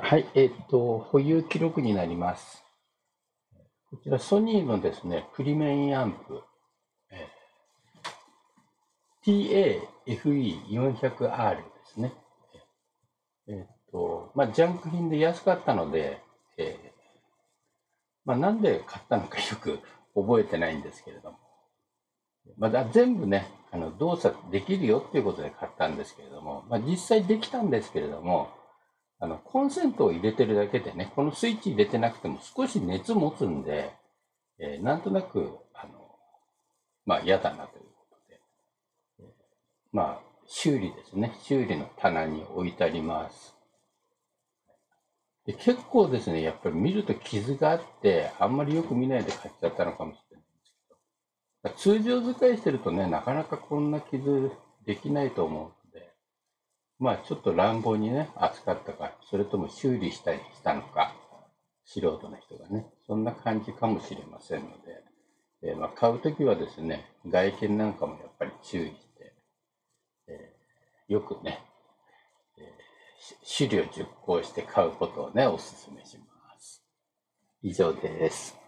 はい、えっ、と、保有記録になります。こちらソニーのですね、プリメインアンプ、TAFE400R ですね。えっ、と、まあ、ジャンク品で安かったので、えー、まあ、なんで買ったのかよく覚えてないんですけれども、まだ全部ね、あの動作できるよっていうことで買ったんですけれども、まあ、実際できたんですけれども、あのコンセントを入れてるだけでね、このスイッチ入れてなくても少し熱持つんで、えー、なんとなく、あの、まあ嫌だなということで、まあ修理ですね、修理の棚に置いてあります。で結構ですね、やっぱり見ると傷があって、あんまりよく見ないで買っちゃったのかもしれないんですけど。通常使いしてるとね、なかなかこんな傷できないと思うので、まあちょっと乱暴にね、扱ったか、それとも修理したりしたのか、素人の人がね、そんな感じかもしれませんので、えー、まあ買うときはですね、外見なんかもやっぱり注意して、えー、よくね、えー、資料熟考して買うことをね、お勧めします。以上です。